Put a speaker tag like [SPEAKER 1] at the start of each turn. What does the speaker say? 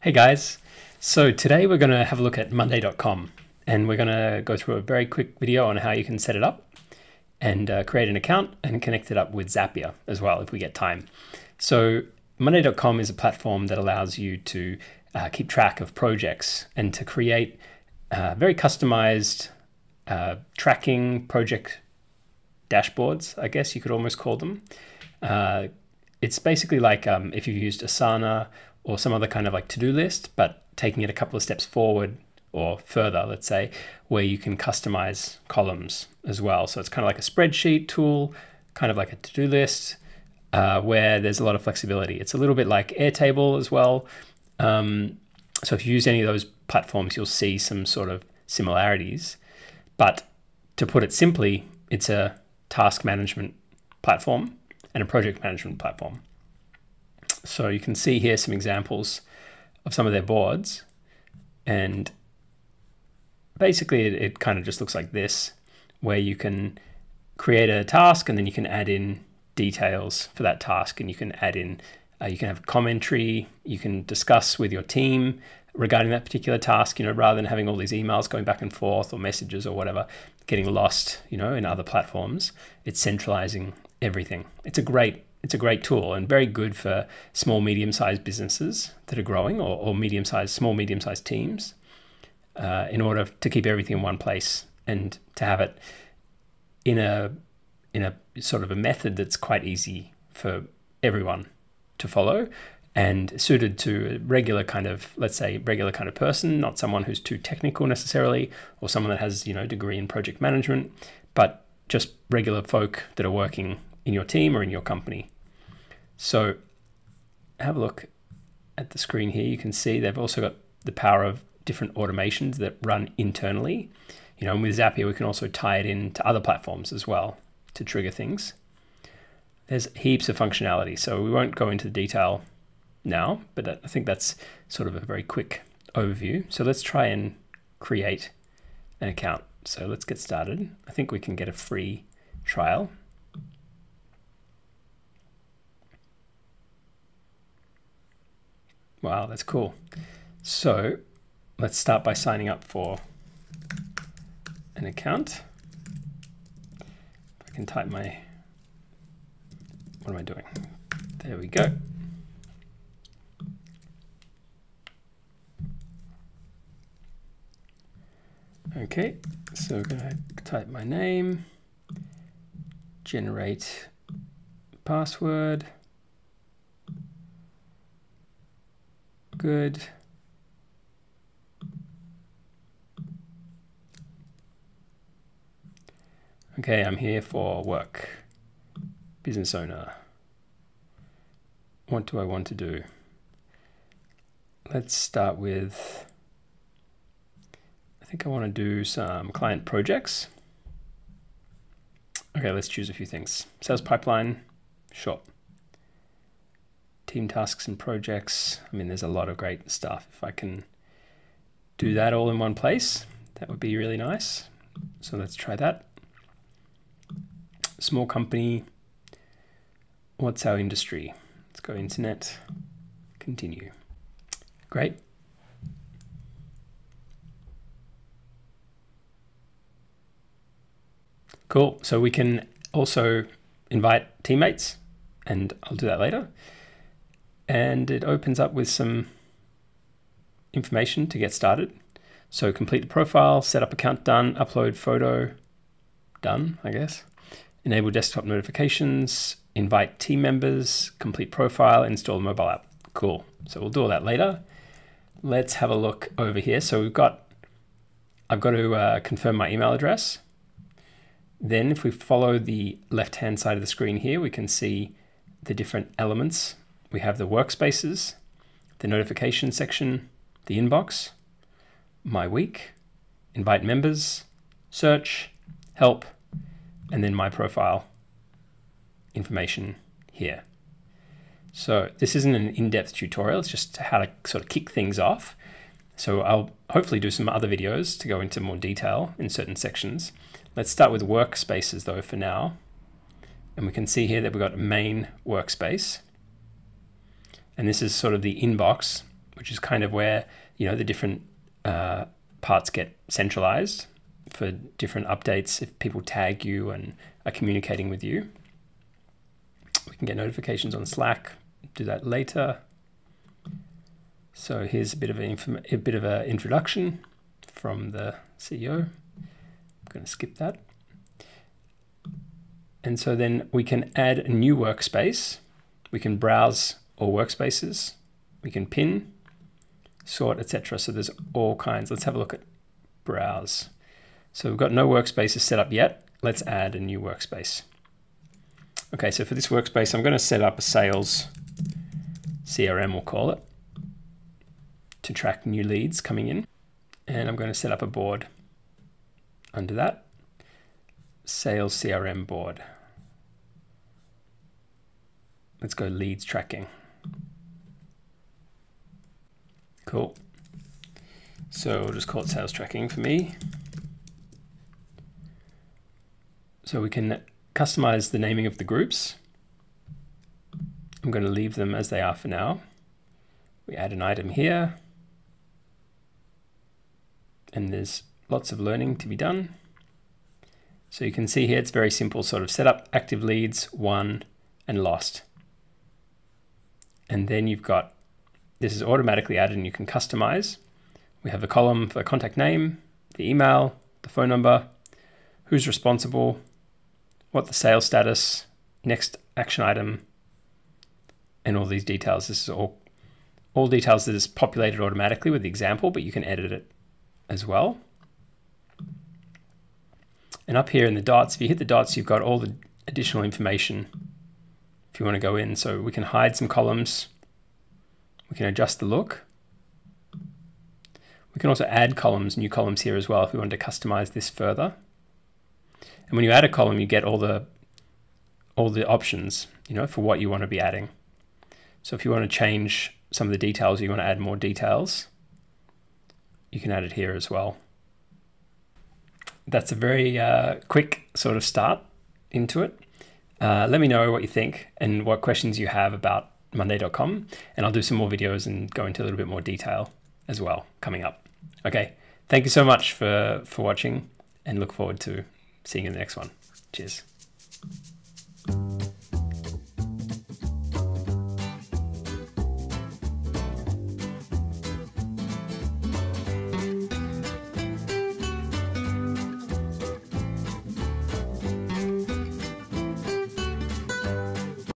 [SPEAKER 1] Hey guys, so today we're going to have a look at Monday.com and we're going to go through a very quick video on how you can set it up and uh, create an account and connect it up with Zapier as well if we get time. So Monday.com is a platform that allows you to uh, keep track of projects and to create uh, very customized uh, tracking project dashboards, I guess you could almost call them. Uh, it's basically like um, if you've used Asana or some other kind of like to-do list, but taking it a couple of steps forward or further, let's say, where you can customize columns as well. So it's kind of like a spreadsheet tool, kind of like a to-do list, uh, where there's a lot of flexibility. It's a little bit like Airtable as well. Um, so if you use any of those platforms, you'll see some sort of similarities. But to put it simply, it's a task management platform and a project management platform. So you can see here some examples of some of their boards. And basically it, it kind of just looks like this, where you can create a task and then you can add in details for that task and you can add in, uh, you can have commentary, you can discuss with your team regarding that particular task, you know, rather than having all these emails going back and forth or messages or whatever, getting lost, you know, in other platforms. It's centralizing everything. It's a great it's a great tool and very good for small, medium sized businesses that are growing or, or medium sized, small, medium sized teams uh, in order to keep everything in one place and to have it in a, in a sort of a method that's quite easy for everyone to follow and suited to a regular kind of let's say regular kind of person not someone who's too technical necessarily or someone that has you know degree in project management but just regular folk that are working in your team or in your company. So have a look at the screen here. You can see they've also got the power of different automations that run internally. You know, and with Zapier, we can also tie it in to other platforms as well to trigger things. There's heaps of functionality, so we won't go into the detail now, but I think that's sort of a very quick overview. So let's try and create an account. So let's get started. I think we can get a free trial. Wow, that's cool. So let's start by signing up for an account. I can type my, what am I doing? There we go. Okay, so we're gonna type my name, generate password. Good. Okay, I'm here for work. Business owner. What do I want to do? Let's start with, I think I want to do some client projects. Okay, let's choose a few things. Sales pipeline, sure team tasks and projects. I mean, there's a lot of great stuff. If I can do that all in one place, that would be really nice. So let's try that. Small company. What's our industry? Let's go internet. Continue. Great. Cool. So we can also invite teammates, and I'll do that later and it opens up with some information to get started. So complete the profile, set up account done, upload photo done, I guess. Enable desktop notifications, invite team members, complete profile, install mobile app. Cool. So we'll do all that later. Let's have a look over here. So we've got, I've got to uh, confirm my email address. Then if we follow the left-hand side of the screen here, we can see the different elements we have the workspaces, the notification section, the inbox, my week, invite members, search, help, and then my profile information here. So this isn't an in-depth tutorial, it's just how to sort of kick things off. So I'll hopefully do some other videos to go into more detail in certain sections. Let's start with workspaces though for now. And we can see here that we've got main workspace. And this is sort of the inbox which is kind of where you know the different uh, parts get centralized for different updates if people tag you and are communicating with you. We can get notifications on Slack, do that later. So here's a bit of an a bit of an introduction from the CEO. I'm going to skip that. And so then we can add a new workspace. We can browse all workspaces. We can pin, sort, etc. So there's all kinds. Let's have a look at browse. So we've got no workspaces set up yet. Let's add a new workspace. Okay, so for this workspace, I'm going to set up a sales CRM, we'll call it, to track new leads coming in. And I'm going to set up a board under that, sales CRM board. Let's go leads tracking. Cool. So just call it sales tracking for me. So we can customize the naming of the groups. I'm going to leave them as they are for now. We add an item here. And there's lots of learning to be done. So you can see here, it's very simple sort of setup, active leads, won, and lost. And then you've got, this is automatically added and you can customize. We have a column for contact name, the email, the phone number, who's responsible, what the sales status, next action item, and all these details. This is all, all details that is populated automatically with the example, but you can edit it as well. And up here in the dots, if you hit the dots, you've got all the additional information if you want to go in. So we can hide some columns. We can adjust the look. We can also add columns, new columns here as well if we want to customize this further. And when you add a column, you get all the all the options, you know, for what you want to be adding. So if you want to change some of the details, you want to add more details, you can add it here as well. That's a very uh, quick sort of start into it. Uh, let me know what you think and what questions you have about Monday.com, and I'll do some more videos and go into a little bit more detail as well coming up. Okay, thank you so much for, for watching and look forward to seeing you in the next one. Cheers.